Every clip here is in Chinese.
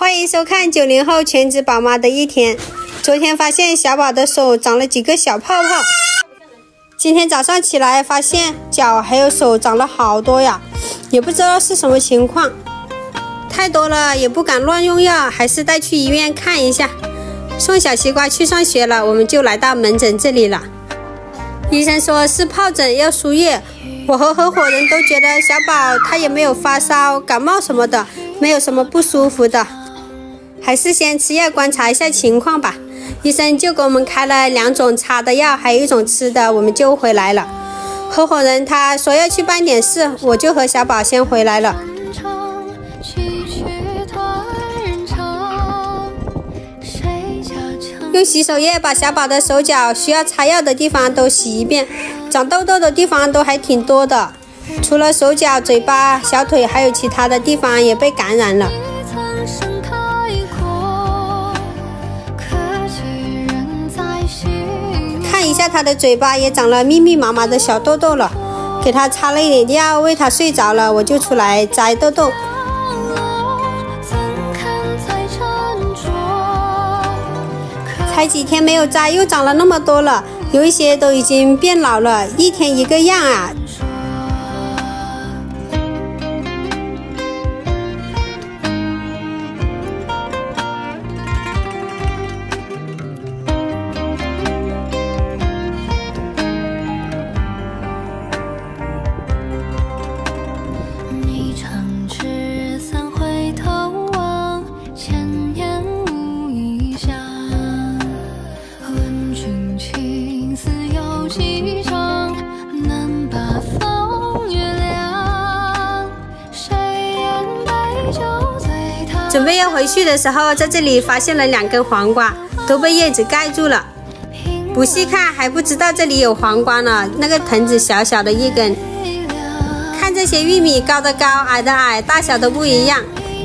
欢迎收看九零后全职宝妈的一天。昨天发现小宝的手长了几个小泡泡，今天早上起来发现脚还有手长了好多呀，也不知道是什么情况，太多了也不敢乱用药，还是带去医院看一下。送小西瓜去上学了，我们就来到门诊这里了。医生说是疱疹要输液，我和合伙人都觉得小宝他也没有发烧、感冒什么的，没有什么不舒服的，还是先吃药观察一下情况吧。医生就给我们开了两种擦的药，还有一种吃的，我们就回来了。合伙人他说要去办点事，我就和小宝先回来了。用洗手液把小宝的手脚需要擦药的地方都洗一遍，长痘痘的地方都还挺多的，除了手脚、嘴巴、小腿，还有其他的地方也被感染了。下他的嘴巴也长了密密麻麻的小痘痘了，给他擦了一点药，喂他睡着了，我就出来摘痘痘。才几天没有摘，又长了那么多了，有一些都已经变老了，一天一个样啊！准备要回去的时候，在这里发现了两根黄瓜，都被叶子盖住了。不细看还不知道这里有黄瓜呢。那个藤子小小的一根，看这些玉米高的高，矮的矮，大小都不一样。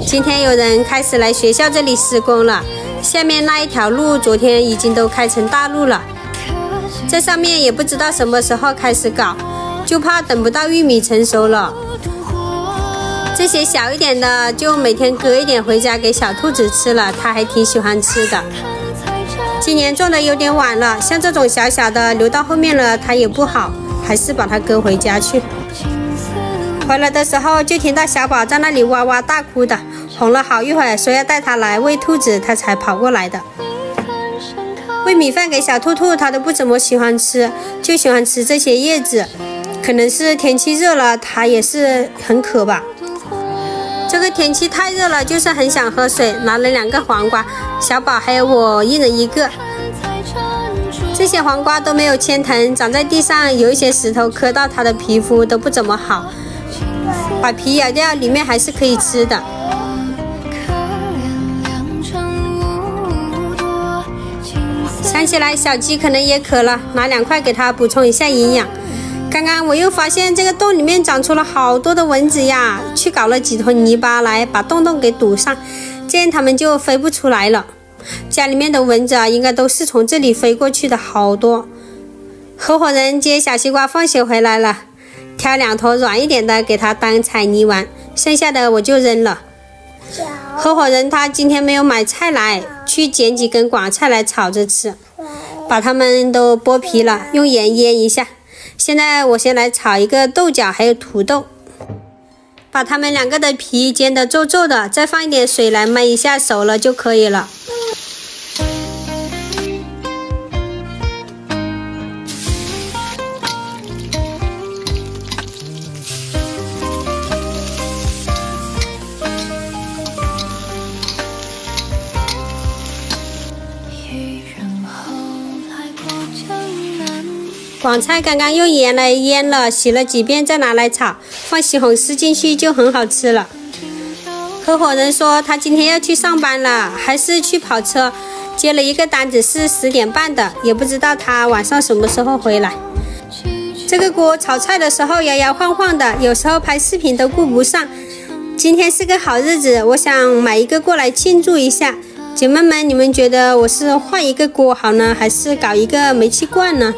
今天有人开始来学校这里施工了，下面那一条路昨天已经都开成大路了。这上面也不知道什么时候开始搞，就怕等不到玉米成熟了。这些小一点的，就每天割一点回家给小兔子吃了，它还挺喜欢吃的。今年种的有点晚了，像这种小小的留到后面了，它也不好，还是把它割回家去。回来的时候就听到小宝在那里哇哇大哭的，哄了好一会儿，说要带它来喂兔子，它才跑过来的。喂米饭给小兔兔，它都不怎么喜欢吃，就喜欢吃这些叶子。可能是天气热了，它也是很渴吧。这个天气太热了，就是很想喝水。拿了两个黄瓜，小宝还有我一人一个。这些黄瓜都没有牵藤，长在地上，有一些石头磕到它的皮肤都不怎么好。把皮咬掉，里面还是可以吃的。想起来小鸡可能也渴了，拿两块给它补充一下营养。刚刚我又发现这个洞里面长出了好多的蚊子呀，去搞了几坨泥巴来把洞洞给堵上，这样它们就飞不出来了。家里面的蚊子啊，应该都是从这里飞过去的，好多。合伙人接小西瓜放学回来了，挑两坨软一点的给它当彩泥玩，剩下的我就扔了。合伙人他今天没有买菜来，去捡几根广菜来炒着吃，把它们都剥皮了，用盐腌一下。现在我先来炒一个豆角，还有土豆，把它们两个的皮煎得皱皱的，再放一点水来焖一下，熟了就可以了。广菜刚刚用盐来腌了，洗了几遍再拿来炒，放西红柿进去就很好吃了。合伙人说他今天要去上班了，还是去跑车，接了一个单子是十点半的，也不知道他晚上什么时候回来。这个锅炒菜的时候摇摇晃晃的，有时候拍视频都顾不上。今天是个好日子，我想买一个过来庆祝一下。姐妹们，你们觉得我是换一个锅好呢，还是搞一个煤气罐呢？